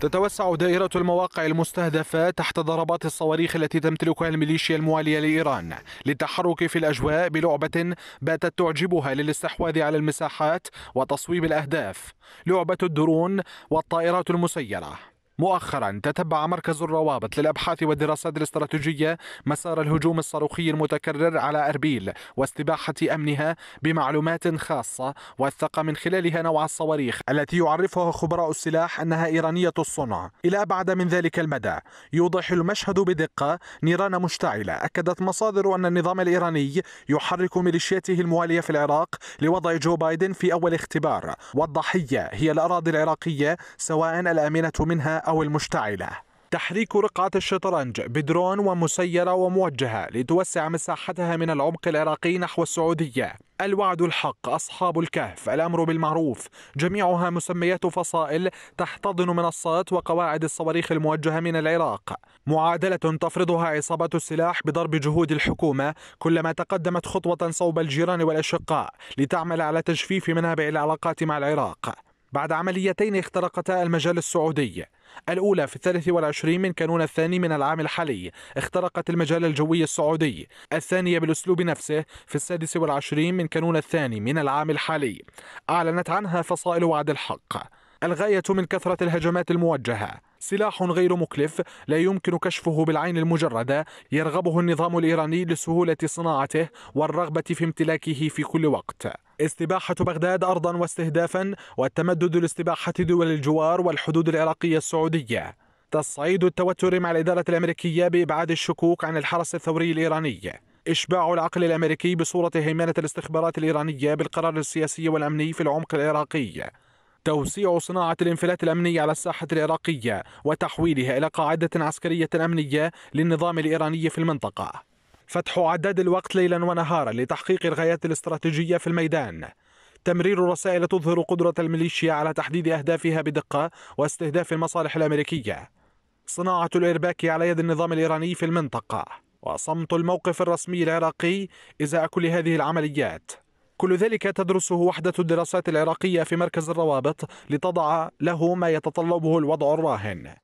تتوسع دائرة المواقع المستهدفة تحت ضربات الصواريخ التي تمتلكها الميليشيا الموالية لإيران للتحرك في الأجواء بلعبة باتت تعجبها للاستحواذ على المساحات وتصويب الأهداف. لعبة الدرون والطائرات المسيرة. مؤخرا تتبع مركز الروابط للأبحاث والدراسات الاستراتيجية مسار الهجوم الصاروخي المتكرر على أربيل واستباحة أمنها بمعلومات خاصة وثق من خلالها نوع الصواريخ التي يعرفها خبراء السلاح أنها إيرانية الصنع. إلى ابعد من ذلك المدى يوضح المشهد بدقة نيران مشتعلة. أكدت مصادر أن النظام الإيراني يحرك ميليشياته الموالية في العراق لوضع جو بايدن في أول اختبار. والضحية هي الأراضي العراقية سواء الآمنة منها أو المشتعلة. تحريك رقعة الشطرنج بدرون ومسيرة وموجهة لتوسع مساحتها من العمق العراقي نحو السعودية. الوعد الحق أصحاب الكهف الأمر بالمعروف. جميعها مسميات فصائل تحتضن منصات وقواعد الصواريخ الموجهة من العراق. معادلة تفرضها عصابات السلاح بضرب جهود الحكومة كلما تقدمت خطوة صوب الجيران والأشقاء لتعمل على تجفيف منابع العلاقات مع العراق. بعد عمليتين اخترقتا المجال السعودي. الأولى في الثالث والعشرين من كانون الثاني من العام الحالي اخترقت المجال الجوي السعودي. الثانية بالأسلوب نفسه في السادس والعشرين من كانون الثاني من العام الحالي. أعلنت عنها فصائل وعد الحق. الغاية من كثرة الهجمات الموجهة. سلاح غير مكلف لا يمكن كشفه بالعين المجردة. يرغبه النظام الإيراني لسهولة صناعته والرغبة في امتلاكه في كل وقت. استباحة بغداد أرضا واستهدافا والتمدد لاستباحة دول الجوار والحدود العراقية السعودية. تصعيد التوتر مع الإدارة الأمريكية بإبعاد الشكوك عن الحرس الثوري الإيراني. إشباع العقل الأمريكي بصورة هيمنة الاستخبارات الإيرانية بالقرار السياسي والأمني في العمق العراقي. توسيع صناعة الانفلات الأمني على الساحة العراقية وتحويلها إلى قاعدة عسكرية أمنية للنظام الإيراني في المنطقة. فتح عداد الوقت ليلا ونهارا لتحقيق الغايات الاستراتيجية في الميدان. تمرير رسائل تظهر قدرة الميليشيا على تحديد أهدافها بدقة واستهداف المصالح الأمريكية. صناعة الإرباك على يد النظام الإيراني في المنطقة. وصمت الموقف الرسمي العراقي إزاء كل هذه العمليات. كل ذلك تدرسه وحدة الدراسات العراقية في مركز الروابط لتضع له ما يتطلبه الوضع الراهن.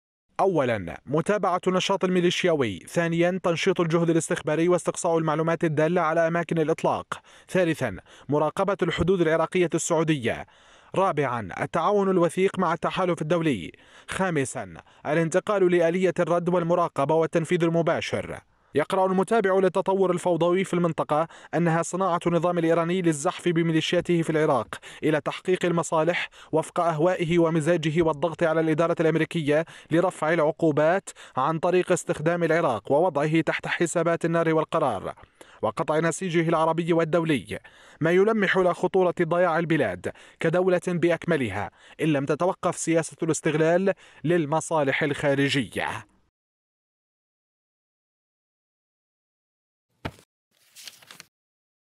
أولا متابعة النشاط الميليشياوي. ثانيا تنشيط الجهد الاستخباري واستقصاء المعلومات الدالة على أماكن الإطلاق. ثالثا مراقبة الحدود العراقية السعودية. رابعا التعاون الوثيق مع التحالف الدولي. خامسا الانتقال لآلية الرد والمراقبة والتنفيذ المباشر. يقرأ المتابع للتطور الفوضوي في المنطقة أنها صناعة النظام الإيراني للزحف بميليشياته في العراق إلى تحقيق المصالح وفق أهوائه ومزاجه والضغط على الإدارة الأمريكية لرفع العقوبات عن طريق استخدام العراق ووضعه تحت حسابات النار والقرار وقطع نسيجه العربي والدولي ما يلمح إلى خطورة ضياع البلاد كدولة بأكملها إن لم تتوقف سياسة الاستغلال للمصالح الخارجية.